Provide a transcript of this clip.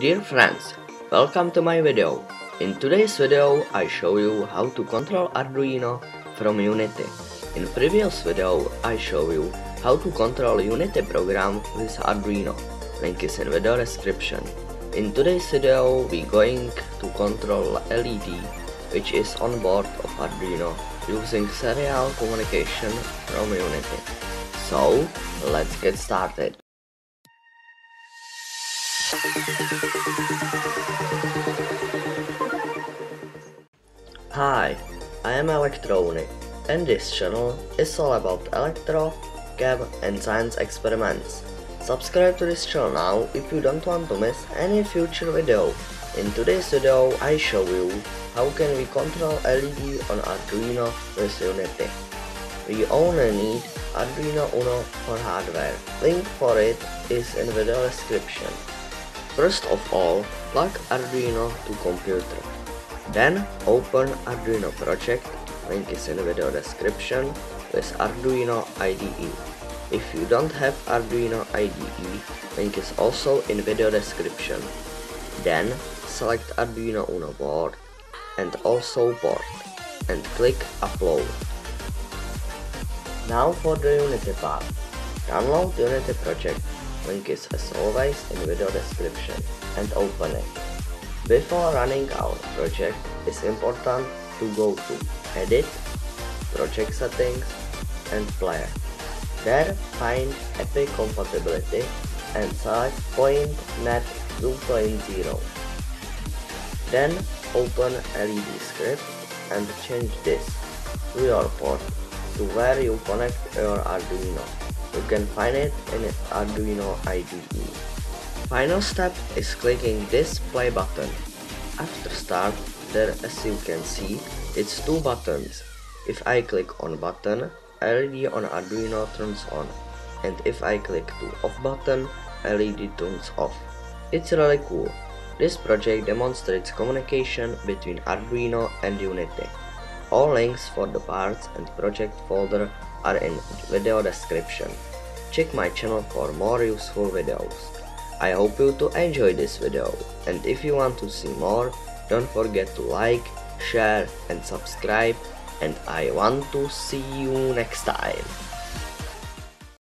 Dear friends, welcome to my video. In today's video I show you how to control Arduino from Unity. In previous video I show you how to control Unity program with Arduino. Link is in video description. In today's video we going to control LED which is on board of Arduino using serial communication from Unity. So let's get started. Hi, I am Electroni and this channel is all about electro, chem and science experiments. Subscribe to this channel now if you don't want to miss any future video. In today's video I show you how can we control LED on Arduino with Unity. We only need Arduino Uno for hardware. Link for it is in the video description. First of all, plug Arduino to computer. Then open Arduino project, link is in video description with Arduino IDE. If you don't have Arduino IDE, link is also in video description. Then select Arduino Uno board and also board and click upload. Now for the Unity part. Download Unity project link is as always in video description and open it. Before running our project, it's important to go to Edit, Project Settings and Player. There find API Compatibility and select Point Net 2.0. Then open LED script and change this to your port to where you connect your Arduino. You can find it in Arduino IDE. Final step is clicking this play button. After start, there as you can see, it's two buttons. If I click on button, LED on Arduino turns on. And if I click to off button, LED turns off. It's really cool. This project demonstrates communication between Arduino and Unity. All links for the parts and project folder are in video description. Check my channel for more useful videos. I hope you to enjoy this video and if you want to see more, don't forget to like, share and subscribe and I want to see you next time.